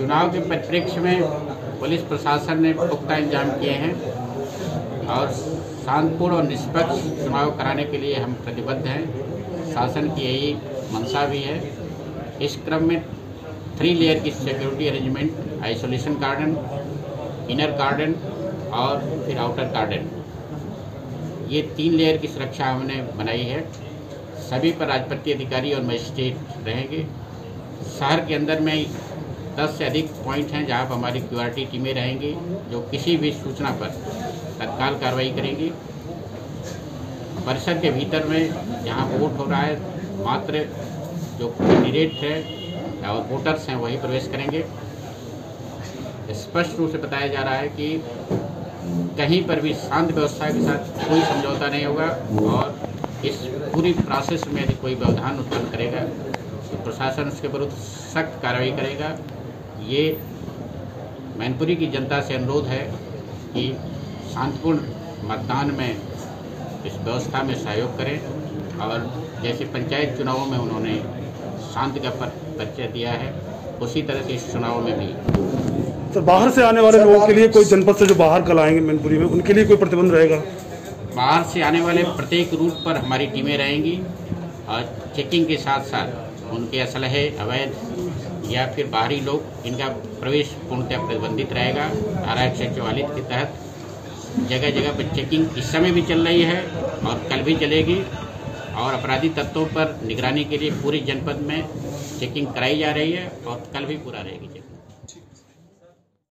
चुनाव के परिप्रेक्ष्य में पुलिस प्रशासन ने पुख्ता इंतज़ाम किए हैं और शांतिपूर्ण और निष्पक्ष चुनाव कराने के लिए हम प्रतिबद्ध हैं। शासन की यही मंशा भी है। इस क्रम में थ्री लेयर की security arrangement isolation cordon inner cordon और फिर आउटर गार्डन ये तीन लेयर की सुरक्षा हमने बनाई है। सभी पर राजपत्य अधिकारी और मजिस्ट्रेट रहेंगे। शहर के अंदर में दस से अधिक पॉइंट हैं जहाँ पर हमारी क्यू टीमें रहेंगी, जो किसी भी सूचना पर तत्काल कार्रवाई करेंगी। परिसर के भीतर में जहाँ वोट हो रहा है, मात्र जो कैंडिडेट है और वोटर्स हैं, वही प्रवेश करेंगे। स्पष्ट रूप से बताया जा रहा है कि कहीं पर भी शांत व्यवस्था के साथ कोई समझौता नहीं होगा और इस पूरी प्रोसेस में यदि कोई व्यवधान उत्पन्न करेगा तो प्रशासन उसके विरुद्ध सख्त कार्रवाई करेगा। ये मैनपुरी की जनता से अनुरोध है कि शांतिपूर्ण मतदान में इस व्यवस्था में सहयोग करें और जैसे पंचायत चुनावों में उन्होंने शांति का परिचय दिया है उसी तरह से इस चुनाव में भी। सर बाहर से आने वाले लोगों के लिए कोई जनपद से जो बाहर कल आएँगे मैनपुरी में उनके लिए कोई प्रतिबंध रहेगा? बाहर से आने वाले प्रत्येक रूट पर हमारी टीमें रहेंगी और चेकिंग के साथ साथ उनके असलहे अवैध या फिर बाहरी लोग इनका प्रवेश पूर्णतः प्रतिबंधित रहेगा। धारा एक सौ चौवालीस के तहत जगह जगह पर चेकिंग इस समय भी चल रही है और कल भी चलेगी और अपराधी तत्वों पर निगरानी के लिए पूरे जनपद में चेकिंग कराई जा रही है और कल भी पूरा रहेगी